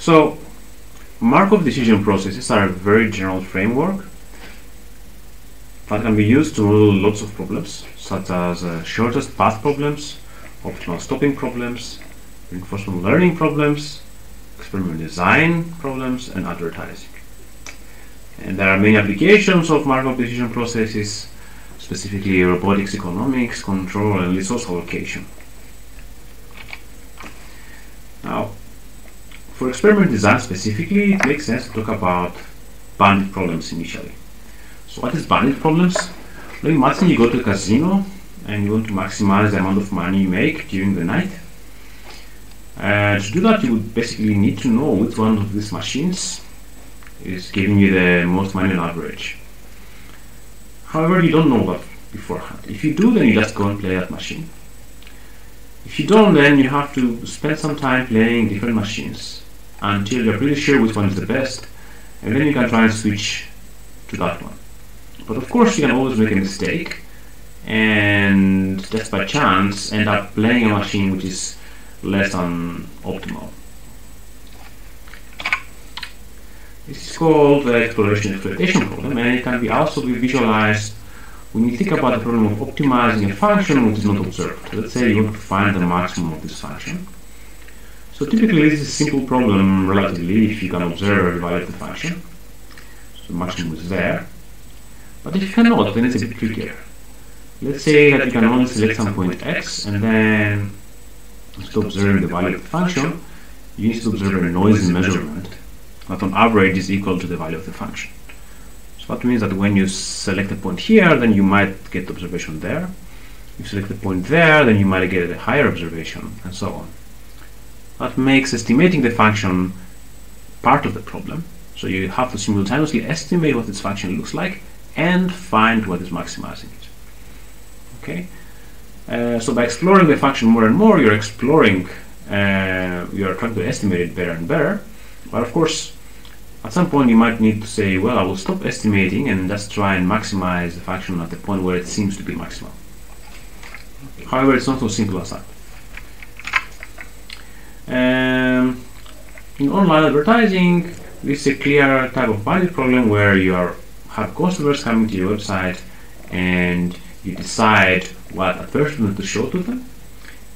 So, Markov decision processes are a very general framework that can be used to model lots of problems, such as uh, shortest path problems, optimal stopping problems, reinforcement learning problems, experiment design problems, and advertising. And there are many applications of Markov decision processes, specifically robotics economics, control, and resource allocation. Now, for experiment design specifically, it makes sense to talk about bandit problems initially. So what is bandit problems? Well, imagine you go to a casino and you want to maximize the amount of money you make during the night. Uh, to do that, you would basically need to know which one of these machines is giving you the most money on average. However, you don't know that beforehand. If you do, then you just go and play that machine. If you don't, then you have to spend some time playing different machines until you're pretty sure which one is the best, and then you can try and switch to that one. But of course, you can always make a mistake, and just by chance end up playing a machine which is less than optimal. This is called the exploration exploitation problem, and it can be also be visualized when you think about the problem of optimizing a function which is not observed. Let's say you want to find the maximum of this function. So typically this is a simple problem relatively if you can observe the value of the function. So the maximum is there. But if you cannot, then it's a bit trickier. Let's say that you can only select some point x and then instead of observing the value of the function, you need to observe a noisy measurement that on average is equal to the value of the function. So that means that when you select a point here, then you might get observation there. If you select a point there, then you might get a higher observation, and so on. That makes estimating the function part of the problem. So you have to simultaneously estimate what this function looks like and find what is maximizing it. Okay. Uh, so by exploring the function more and more, you're exploring, uh, you're trying to estimate it better and better. But of course, at some point you might need to say, well, I will stop estimating and just try and maximize the function at the point where it seems to be maximal. However, it's not so simple as that. Um, in online advertising, this is a clear type of bandit problem where you are, have customers coming to your website and you decide what advertisement to show to them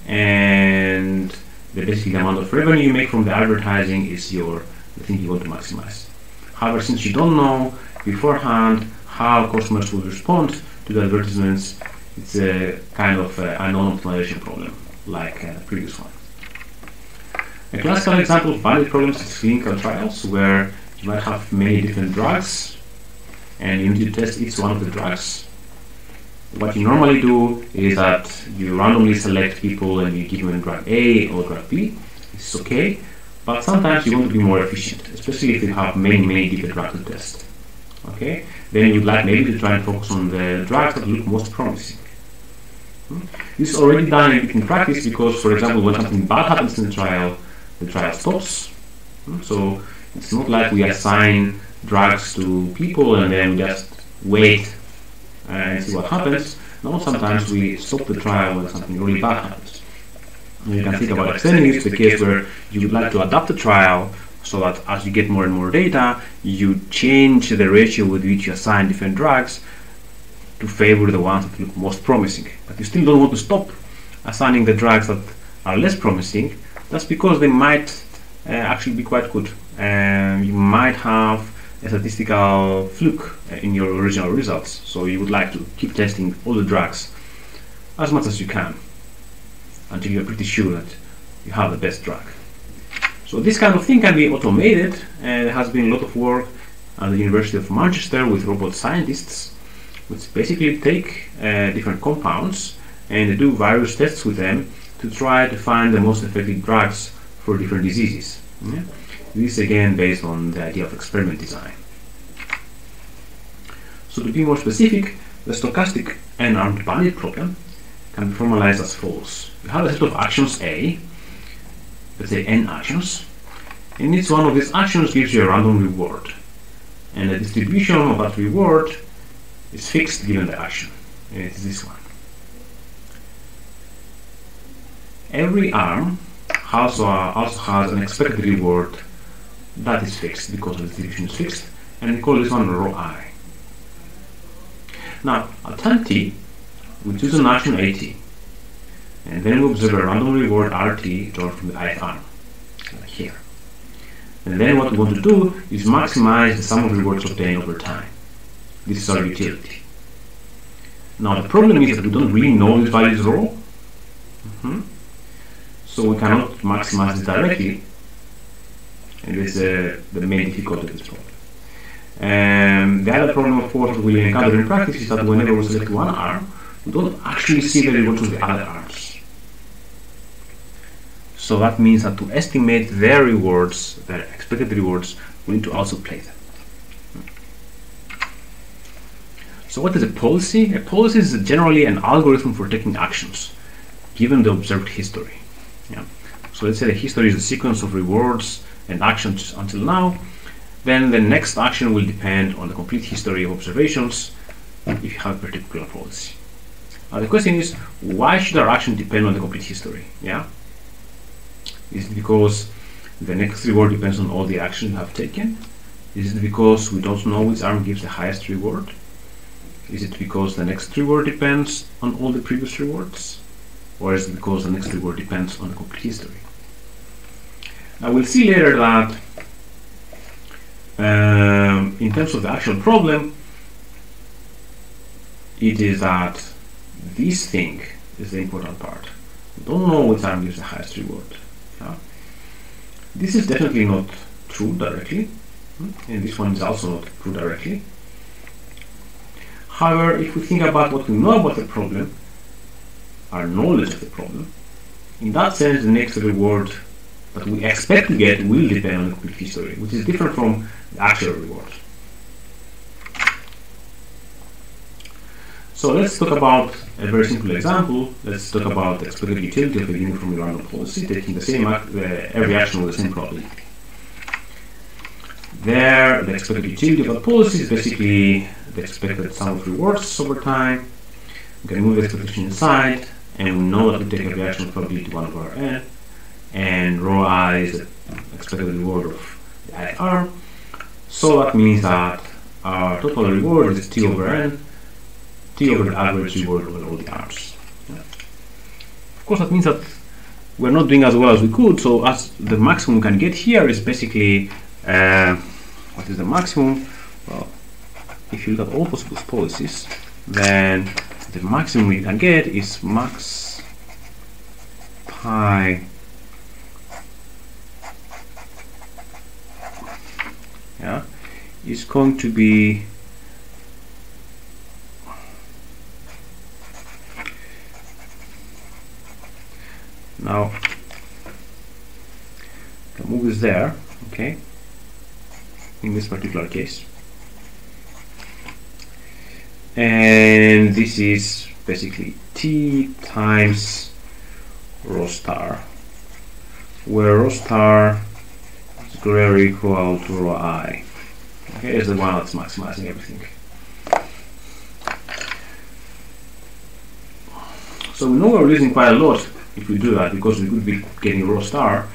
and the basic amount of revenue you make from the advertising is your the thing you want to maximize. However, since you don't know beforehand how customers will respond to the advertisements, it's a kind of uh, unknown optimization problem, like uh, the previous one. A classical example of bandit problems is clinical trials, where you might have many different drugs, and you need to test each one of the drugs. What you normally do is that you randomly select people and you give them drug A or drug B. Is okay, but sometimes you want to be more efficient, especially if you have many, many different drugs to test. Okay, then you'd like maybe to try and focus on the drugs that look most promising. Hmm? This is already done in practice because, for example, when something bad happens in the trial, the trial stops. Hmm? So it's not like we assign drugs to people and then we just wait and see what happens. No, sometimes we stop the trial when something really bad happens. And you can think about extending this to the case where you would like to adapt the trial so that as you get more and more data, you change the ratio with which you assign different drugs to favor the ones that look most promising. But you still don't want to stop assigning the drugs that are less promising. That's because they might uh, actually be quite good. Um, you might have a statistical fluke in your original results. So you would like to keep testing all the drugs as much as you can until you're pretty sure that you have the best drug. So this kind of thing can be automated and there has been a lot of work at the University of Manchester with robot scientists which basically take uh, different compounds and do various tests with them to try to find the most effective drugs for different diseases. Yeah? This again based on the idea of experiment design. So to be more specific, the stochastic n-armed bandit problem can be formalized as follows. You have a set of actions A, let's say n actions, and each one of these actions gives you a random reward. And the distribution of that reward is fixed given the action. And it's this one. Every arm also, also has an expected reward that is fixed because the distribution is fixed, and we call this one rho i. Now, at time t, we choose an action at, and then we observe a random reward rt drawn from the ith arm, like here. And then what we want to do is maximize the sum of rewards obtained over time. This is our utility. Now the problem is that we don't really know these values rho, mm -hmm. So we cannot maximize it directly, and this is uh, the main difficulty of this problem. And the other problem, of course, we encounter in practice is that whenever we select one arm, we don't actually see the rewards of the other arms. So that means that to estimate their rewards, their expected rewards, we need to also play them. So what is a policy? A policy is generally an algorithm for taking actions, given the observed history. Yeah. So let's say the history is a sequence of rewards and actions until now, then the next action will depend on the complete history of observations if you have a particular policy. Now the question is, why should our action depend on the complete history? Yeah? Is it because the next reward depends on all the actions you have taken? Is it because we don't know which arm gives the highest reward? Is it because the next reward depends on all the previous rewards? Or is it because the next reward depends on complete history? Now we'll see later that um, in terms of the actual problem, it is that this thing is the important part. We don't know which arm gives the highest reward. Yeah? This is definitely not true directly, hmm? and this one is also not true directly. However, if we think about what we know about the problem, our knowledge of the problem, in that sense the next reward that we expect to get will depend on the complete history, which is different from the actual reward. So let's talk about a very simple example. Let's talk about the expected utility of a uniformly random policy, taking the same uh, every action with the same probability. There, the expected utility of a policy is basically the expected sum of rewards over time. We can move expectation inside, and we know that we take a reaction probability 1 over n, and rho i is the expected reward of the i arm. So that means that our total reward is t over n, t over the average reward over all the arms. Yeah. Of course, that means that we're not doing as well as we could, so as the maximum we can get here is basically, uh, what is the maximum? Well, if you look at all possible policies, then the maximum we can get is max pi yeah is going to be now the move is there okay in this particular case and this is basically t times rho star where rho star is greater equal to rho i. Okay is the one that's maximizing everything. So we know we're losing quite a lot if we do that because we could be getting rho star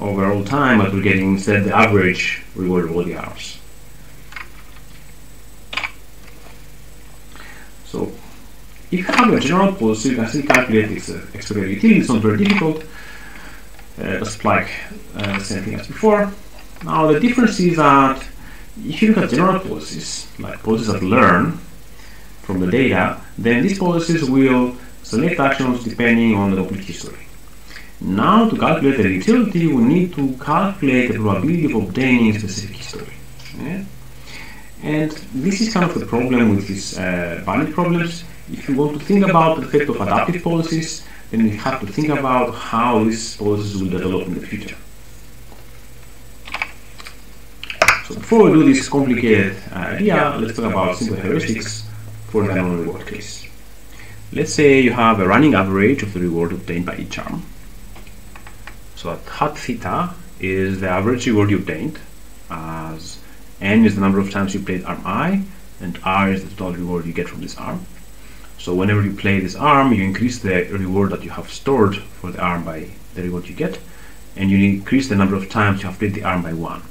over all time but we're getting instead the average reward of all the hours So if you have a general policy, you can still calculate its uh, utility. It's not very difficult, uh, just like uh, same thing as before. Now the difference is that if you look at general policies, like policies that learn from the data, then these policies will select actions depending on the complete history. Now to calculate the utility, we need to calculate the probability of obtaining a specific history. Yeah? And this is kind of the problem with these uh, bandit problems. If you want to think about the effect of adaptive policies, then you have to think about how these policies will develop in the future. So before we do this complicated uh, idea, let's talk about simple heuristics for the normal reward case. Let's say you have a running average of the reward obtained by each arm. So that hat theta is the average reward you obtained as n is the number of times you played arm i, and r is the total reward you get from this arm. So whenever you play this arm, you increase the reward that you have stored for the arm by the reward you get, and you increase the number of times you have played the arm by one.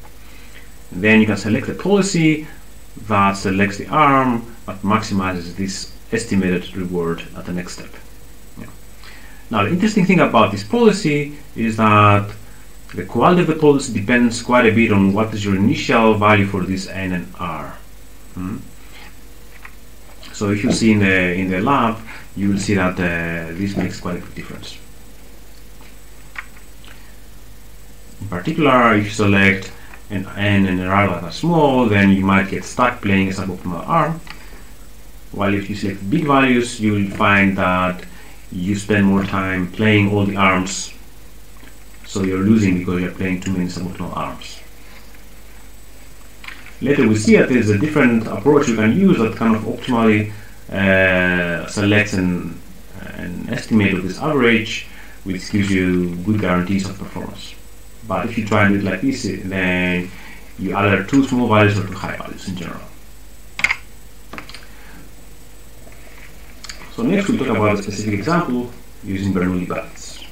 Then you can select a policy that selects the arm that maximizes this estimated reward at the next step. Yeah. Now the interesting thing about this policy is that the quality of the policy depends quite a bit on what is your initial value for this n and r. Hmm? So if you see in the in the lab, you will see that uh, this makes quite a big difference. In particular, if you select an n and an r that are small, then you might get stuck playing a suboptimal r. While if you select big values, you will find that you spend more time playing all the arms, so you're losing because you're playing too many suboptimal arms. Later we see that there's a different approach you can use that kind of optimally uh, selects an, an estimate of this average, which gives you good guarantees of performance. But if you try and do it like this, then you either too small values or too high values in general. So next we'll talk about a specific example using Bernoulli bandits.